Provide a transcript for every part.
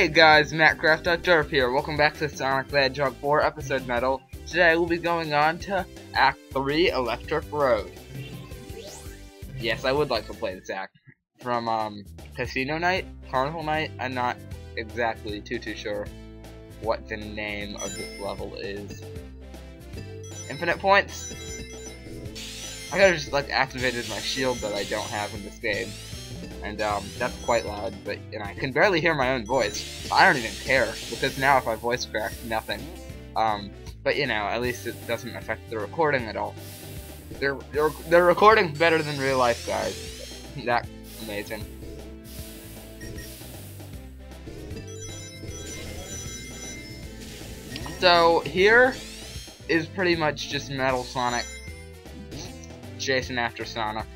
Hey guys, MattCraft.derp here. Welcome back to Sonic the Hedgehog 4 Episode Metal. Today we'll be going on to Act 3 Electric Road. Yes, I would like to play this act. From um, Casino Night? Carnival Night? I'm not exactly too too sure what the name of this level is. Infinite points? I gotta just like activated my shield that I don't have in this game and um, that's quite loud, but and I can barely hear my own voice. I don't even care, because now if I voice crack, nothing. Um, but you know, at least it doesn't affect the recording at all. They're, they're, they're recording better than real life, guys. That amazing. So, here is pretty much just Metal Sonic Jason after Sonic.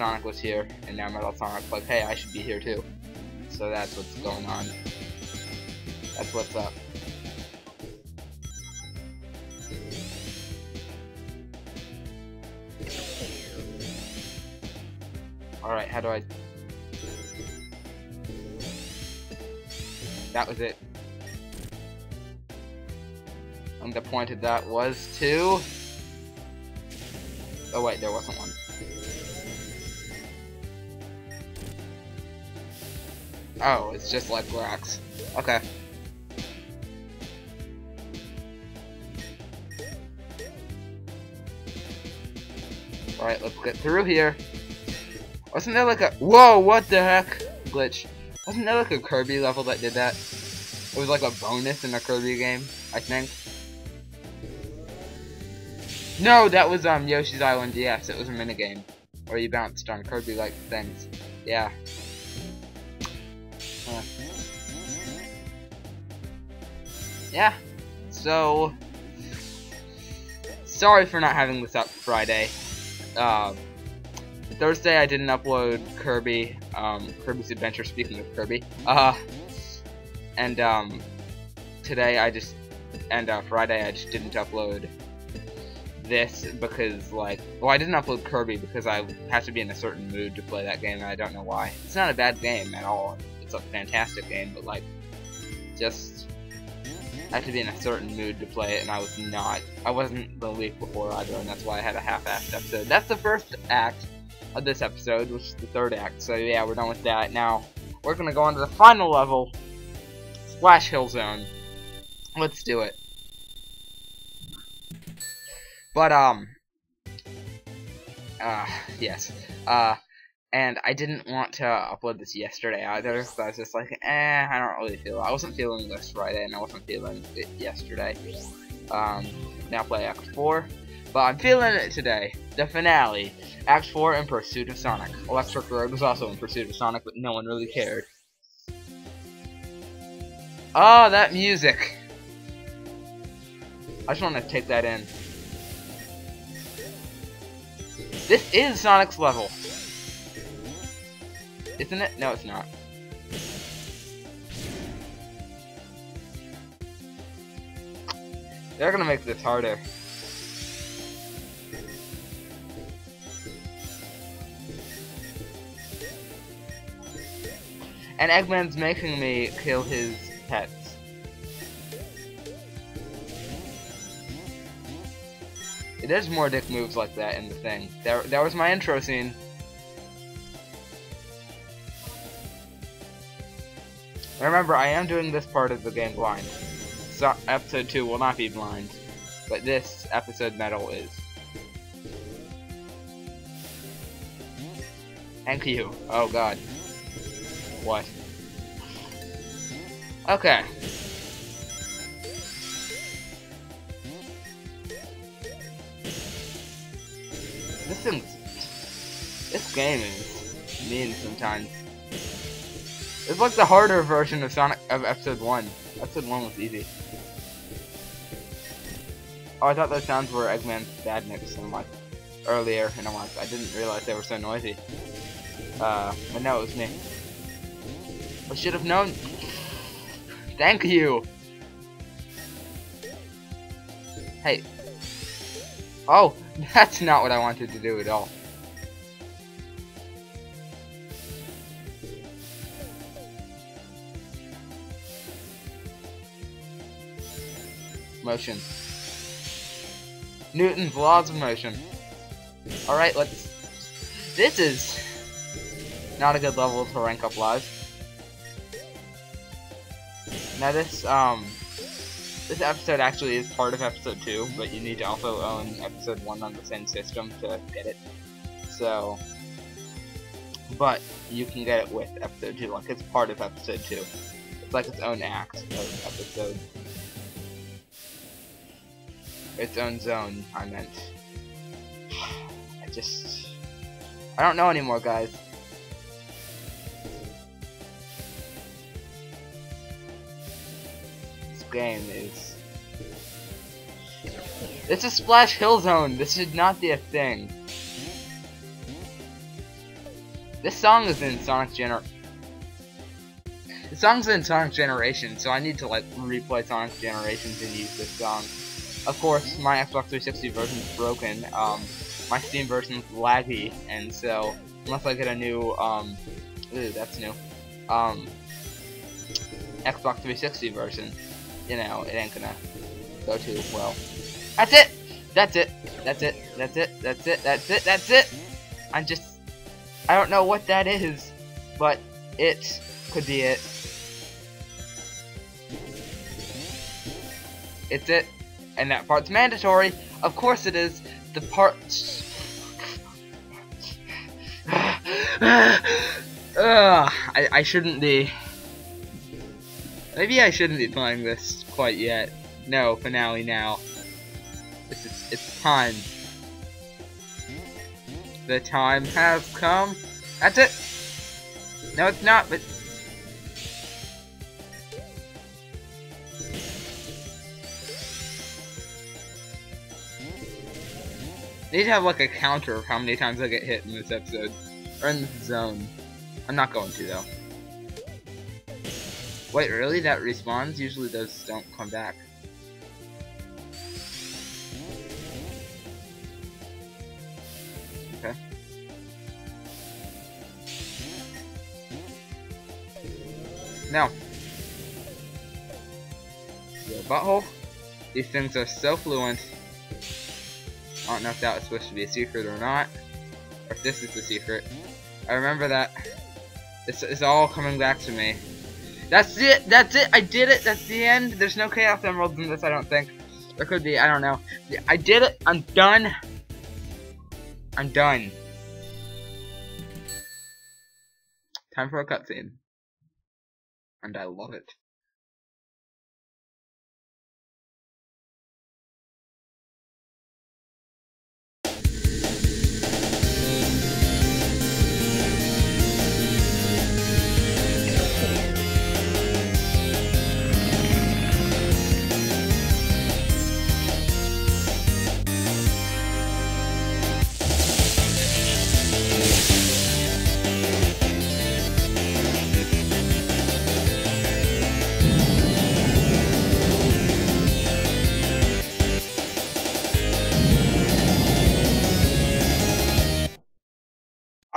Sonic was here, and now Metal Sonic's like, hey, I should be here too. So that's what's going on. That's what's up. Alright, how do I... That was it. And the point of that was to... Oh wait, there wasn't one. Oh, it's just like rocks. Okay. Alright, let's get through here. Wasn't there like a- Whoa, what the heck? Glitch. Wasn't there like a Kirby level that did that? It was like a bonus in a Kirby game, I think. No, that was um Yoshi's Island DS. It was a minigame where you bounced on Kirby-like things. Yeah. Yeah. So, sorry for not having this up Friday. Uh, Thursday I didn't upload Kirby, um, Kirby's Adventure, speaking of Kirby. Uh, and, um, today I just, and, uh, Friday I just didn't upload this because, like, well, I didn't upload Kirby because I had to be in a certain mood to play that game, and I don't know why. It's not a bad game at all. It's a fantastic game, but, like, just I had to be in a certain mood to play it, and I was not. I wasn't the week before either, and that's why I had a half-assed episode. That's the first act of this episode, which is the third act. So yeah, we're done with that. Now we're gonna go on to the final level, Splash Hill Zone. Let's do it. But um, uh, yes, uh, and I didn't want to upload this yesterday either, so I was just like, eh, I don't really feel it. I wasn't feeling this Friday, and I wasn't feeling it yesterday. Um, now play Act 4, but I'm feeling it today. The finale, Act 4 in Pursuit of Sonic. Electric Road was also in Pursuit of Sonic, but no one really cared. Oh, that music! I just want to take that in. This is Sonic's level. Isn't it? No, it's not. They're gonna make this harder. And Eggman's making me kill his pets. There's more dick moves like that in the thing. There, that was my intro scene. Remember, I am doing this part of the game blind. So, episode 2 will not be blind, but this episode Metal is. Thank you. Oh god. What? Okay. This thing's... This game is mean sometimes. It's like the harder version of Sonic of Episode 1. Episode 1 was easy. Oh, I thought those sounds were Eggman's badniks and like earlier, and I'm like, I didn't realize they were so noisy. Uh, but no, it was me. I should have known. Thank you. Hey. Oh, that's not what I wanted to do at all. Motion. Newton's laws of motion. Alright, let's... This is not a good level to rank up live. Now this, um... This episode actually is part of episode 2, but you need to also own episode 1 on the same system to get it. So... But, you can get it with episode 2, like it's part of episode 2. It's like its own act of episode its own zone, I meant. I just... I don't know anymore, guys. This game is... This is Splash Hill Zone! This should not be a thing. This song is in Sonic Gener... The song's in Sonic Generation, so I need to like replay Sonic Generations and use this song. Of course, my Xbox 360 version is broken. Um, my Steam version is laggy, and so unless I get a new, um, ooh, that's new, um, Xbox 360 version, you know, it ain't gonna go too well. That's it. That's it. That's it. That's it. That's it. That's it. That's it. I'm just, I don't know what that is, but it could be it. It's it and that part's mandatory. Of course it is. The part. I, I shouldn't be. Maybe I shouldn't be playing this quite yet. No, finale now. It's time. The time has come. That's it. No, it's not, but need to have like a counter of how many times I get hit in this episode. Or in this zone. I'm not going to though. Wait, really? That respawns? Usually those don't come back. Okay. Now. Your butthole. These things are so fluent. I don't know if that was supposed to be a secret or not. Or if this is the secret. I remember that. This is all coming back to me. That's it! That's it! I did it! That's the end! There's no Chaos Emeralds in this, I don't think. There could be, I don't know. I did it! I'm done! I'm done. Time for a cutscene. And I love it.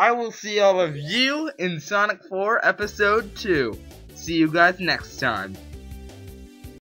I will see all of you in Sonic 4 Episode 2. See you guys next time.